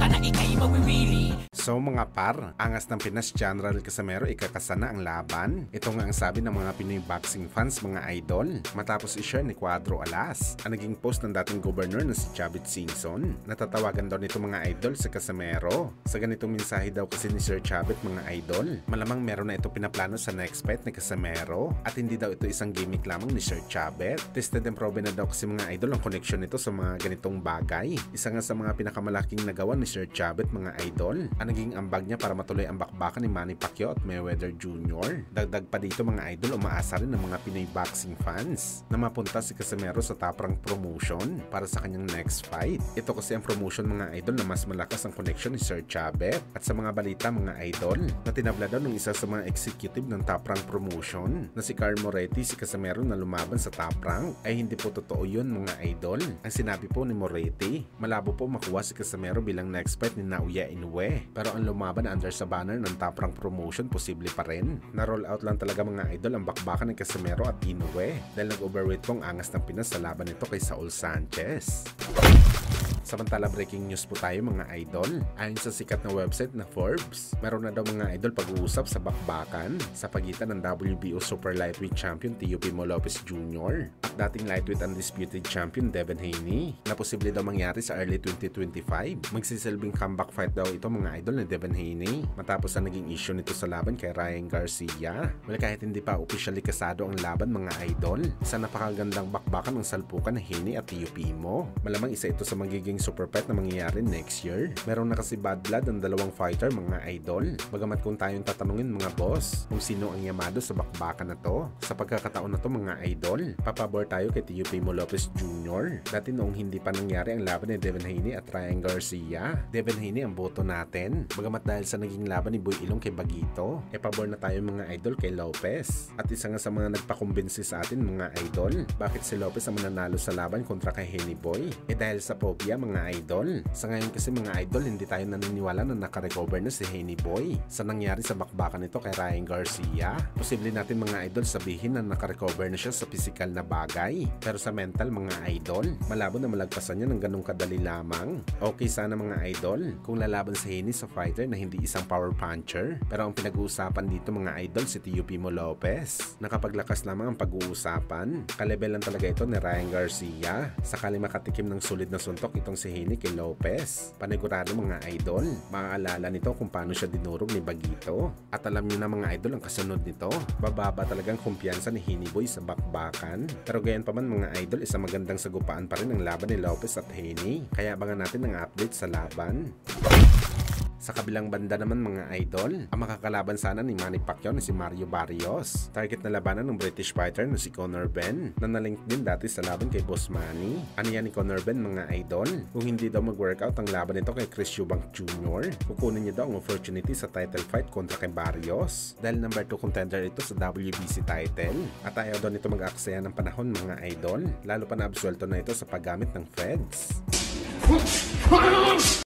Kana but we really So mga par, angas ng Pinas General Casamero ikakasana ang laban. Ito nga ang sabi ng mga Pinoy boxing fans mga idol. Matapos i-share ni Cuadro Alas, ang naging post ng dating governor na si Chavit Singson. Natatawagan daw nito mga idol sa Casamero. Sa ganitong mensahe daw kasi ni Sir Chavit mga idol, malamang meron na ito pinaplano sa next fight ni Casamero at hindi daw ito isang gimmick lamang ni Sir Chavit. Tested and proven na daw kasi mga idol ang connection nito sa mga ganitong bagay. Isa nga sa mga pinakamalaking nagawa ni Sir Chavit mga idol, ang naging ambag niya para matuloy ang bakbakan ni Manny Pacquiao at Mayweather Jr. Dagdag pa dito mga idol, umaasa rin ng mga Pinoy boxing fans na mapunta si Casimero sa top rank promotion para sa kanyang next fight. Ito kasi ang promotion mga idol na mas malakas ang connection ni Sir Chavez at sa mga balita mga idol na tinabla daw ng isa sa mga executive ng top rank promotion na si Carl Moretti si Casimero na lumaban sa top rank ay hindi po totoo yun mga idol. Ang sinabi po ni Moretti, malabo po makuha si Casimero bilang next fight ni Naoya Inoue pero ang lumaban under sa banner ng top rank promotion posible pa rin. Na-roll out lang talaga mga idol ang bakbakan ng Casimero at Inoue dahil nag-overweight po ang angas ng Pinas sa laban nito kay Saul Sanchez. Samantala breaking news po tayo mga idol. Ayon sa sikat na website na Forbes, meron na daw mga idol pag-uusap sa bakbakan sa pagitan ng WBO Super Lightweight Champion Teofimo Lopez Jr. at dating Lightweight Undisputed Champion Devin Haney na posible daw mangyari sa early 2025. Magsisilbing comeback fight daw ito mga idol ni Devin Haney matapos ang naging issue nito sa laban kay Ryan Garcia. Well kahit hindi pa officially kasado ang laban mga idol, isa napakagandang bakbakan ng salpukan ni Haney at Teofimo. Malamang isa ito sa magiging super fight na mangyayari next year. Meron na kasi bad blood ang dalawang fighter mga idol. Bagamat kung tayong tatanungin mga boss kung sino ang yamado sa bakbakan na to. Sa pagkakataon na to mga idol, papabor tayo kay Teofimo Lopez Jr. Dati noong hindi pa nangyari ang laban ni Devin Haney at Ryan Garcia. Devin Haney ang boto natin. Bagamat dahil sa naging laban ni Boy Ilong kay Bagito, e pabor na tayo mga idol kay Lopez. At isa nga sa mga nagpakumbinsi sa atin mga idol, bakit si Lopez ang mananalo sa laban kontra kay Henny Boy? E dahil sa phobia mga idol. Sa ngayon kasi mga idol, hindi tayo naniniwala na nakarecover na si Henny Boy. Sa nangyari sa bakbakan nito kay Ryan Garcia, posible natin mga idol sabihin na nakarecover na siya sa physical na bagay. Pero sa mental mga idol, malabo na malagpasan niya ng ganong kadali lamang. Okay sana mga idol, kung lalaban si Henny sa fighter na hindi isang power puncher. Pero ang pinag-uusapan dito mga idol si Teofimo Lopez. Nakapaglakas lamang ang pag-uusapan. Kalebel lang talaga ito ni Ryan Garcia. Sakali makatikim ng sulit na suntok itong si Henny kay Lopez. Panigurado mga idol, maaalala nito kung paano siya dinurog ni Bagito. At alam niyo na mga idol ang kasunod nito, bababa talagang kumpiyansa ni Henny Boy sa bakbakan. Pero gayon pa man mga idol, isa magandang sagupaan pa rin ang laban ni Lopez at Henny. Kaya abangan natin ang update sa laban. Sa kabilang banda naman mga idol, ang makakalaban sana ni Manny Pacquiao na si Mario Barrios. Target na labanan ng British fighter na si Conor Ben na nalink din dati sa laban kay Boss Manny. Ano yan ni Conor Ben mga idol? Kung hindi daw mag-workout ang laban nito kay Chris Eubank Jr., kukunin niya daw ang opportunity sa title fight kontra kay Barrios dahil number 2 contender ito sa WBC title. At ayaw daw nito mag-aksaya ng panahon mga idol, lalo pa na absuelto na ito sa paggamit ng feds.